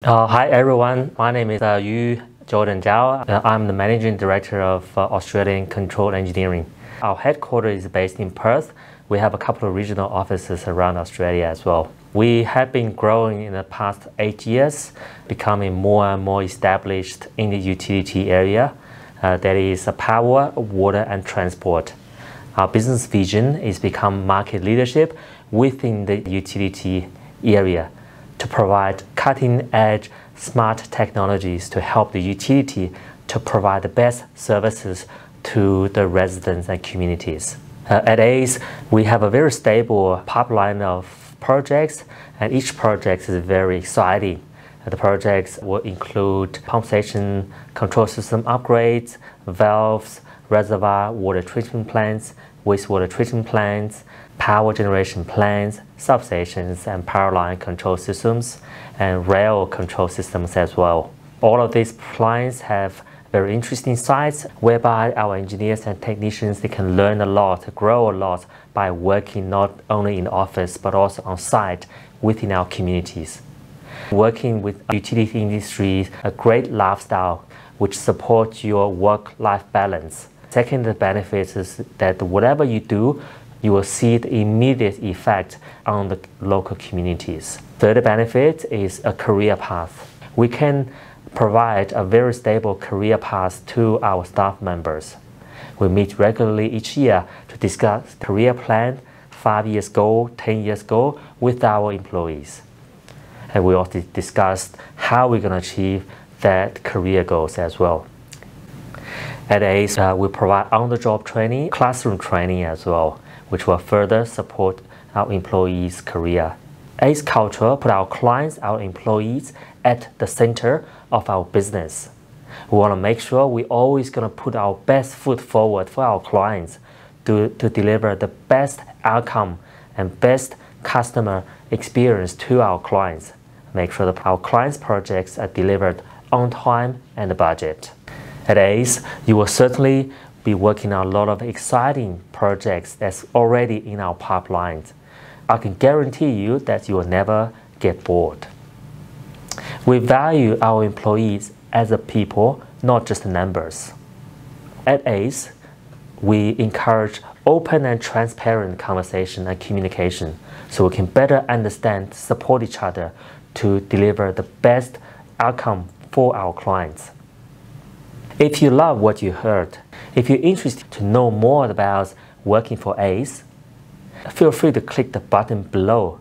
Uh, hi everyone, my name is uh, Yu Jordan Zhao. Uh, I'm the Managing Director of uh, Australian Control Engineering. Our headquarters is based in Perth. We have a couple of regional offices around Australia as well. We have been growing in the past eight years, becoming more and more established in the utility area. Uh, that is power, water and transport. Our business vision is become market leadership within the utility area to provide cutting-edge smart technologies to help the utility to provide the best services to the residents and communities. Uh, at ACE, we have a very stable pipeline of projects, and each project is very exciting. The projects will include pump station control system upgrades, valves, reservoir water treatment plants, wastewater treatment plants, power generation plants, substations, and power line control systems, and rail control systems as well. All of these plants have very interesting sites whereby our engineers and technicians they can learn a lot, grow a lot by working not only in office but also on site within our communities. Working with utility industry a great lifestyle which supports your work-life balance. Second, the benefit is that whatever you do, you will see the immediate effect on the local communities. Third benefit is a career path. We can provide a very stable career path to our staff members. We meet regularly each year to discuss career plan, five years goal, 10 years goal with our employees. And we also discussed how we're going to achieve that career goals as well. At ACE, uh, we provide on-the-job training, classroom training as well, which will further support our employees' career. ACE culture put our clients, our employees at the center of our business. We want to make sure we're always going to put our best foot forward for our clients to, to deliver the best outcome and best customer experience to our clients. Make sure that our clients' projects are delivered on time and budget. At ACE, you will certainly be working on a lot of exciting projects that's already in our pipelines. I can guarantee you that you will never get bored. We value our employees as a people, not just numbers. At ACE, we encourage open and transparent conversation and communication so we can better understand, support each other to deliver the best outcome for our clients. If you love what you heard, if you're interested to know more about working for ACE, feel free to click the button below.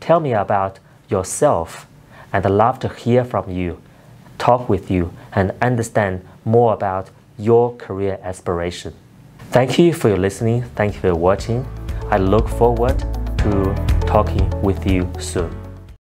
Tell me about yourself, and I'd love to hear from you, talk with you, and understand more about your career aspiration. Thank you for your listening. Thank you for watching. I look forward to talking with you soon.